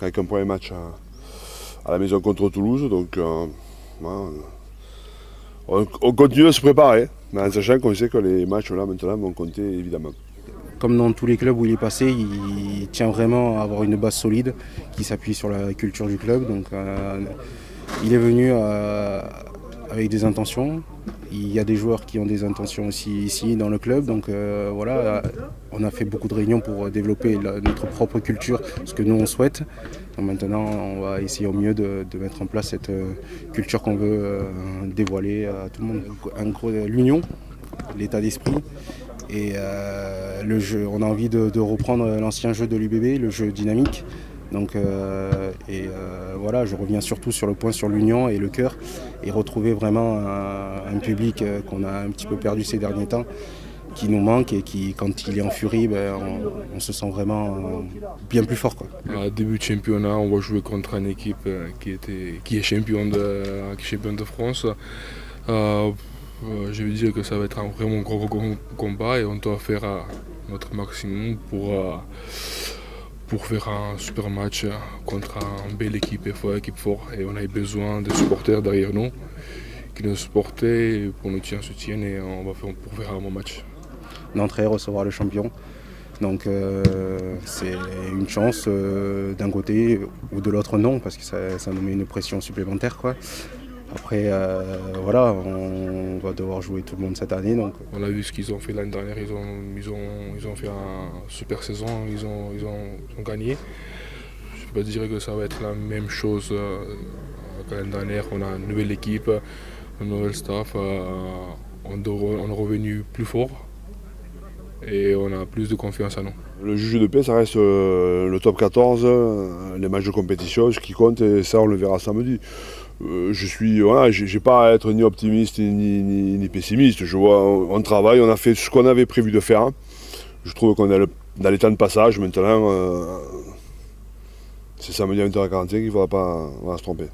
Avec un premier match à, la maison contre Toulouse, donc euh, on, continue à se préparer, mais en sachant qu'on sait que les matchs là maintenant vont compter évidemment. Comme dans tous les clubs où il est passé, il tient vraiment à avoir une base solide qui s'appuie sur la culture du club. Donc, euh, il est venu euh, avec des intentions. Il y a des joueurs qui ont des intentions aussi ici dans le club. Donc euh, voilà, on a fait beaucoup de réunions pour développer notre propre culture, ce que nous on souhaite. maintenant, on va essayer au mieux de, mettre en place cette euh, culture qu'on veut euh, dévoiler à tout le monde. L'union, l'état d'esprit et le jeu. On a envie de reprendre l'ancien jeu de l'UBB, le jeu dynamique. Donc, et voilà, je reviens surtout sur le point sur l'union et le cœur et retrouver vraiment un, public euh, qu'on a un petit peu perdu ces derniers temps qui nous manque et qui, quand il est en furie, ben, on, se sent vraiment bien plus fort. Quoi. Début de championnat, on va jouer contre une équipe qui, était, qui est championne de, de France. je veux dire que ça va être un vraiment gros combat et on doit faire notre maximum pour pour faire un super match contre une belle équipe et forte, équipe forte. Et on a besoin de supporters derrière nous qui nous supportent pour nous soutiennent et on va faire, pour faire un bon match. D'entrée, recevoir le champion. Donc euh, c'est une chance euh, d'un côté ou de l'autre non parce que ça, ça, nous met une pression supplémentaire. Quoi. Après, euh, voilà, on va devoir jouer tout le monde cette année. Donc. On a vu ce qu'ils ont fait l'année dernière, ils ont, ils, ont, ils ont fait une super saison, ils ont, ils ont, gagné. Je peux pas dire que ça va être la même chose euh, que l'année dernière. On a une nouvelle équipe, un nouvel staff, euh, on est revenu plus fort et on a plus de confiance à nous. Le juge de paix, ça reste le top 14, les matchs de compétition, ce qui compte, et ça on le verra samedi. Euh, je suis, voilà, j'ai pas à être ni optimiste ni, pessimiste. Je vois, on, travaille, on a fait ce qu'on avait prévu de faire. Je trouve qu'on est dans les temps de passage. Maintenant, euh, c'est samedi à 20h45, il ne faudra pas se tromper.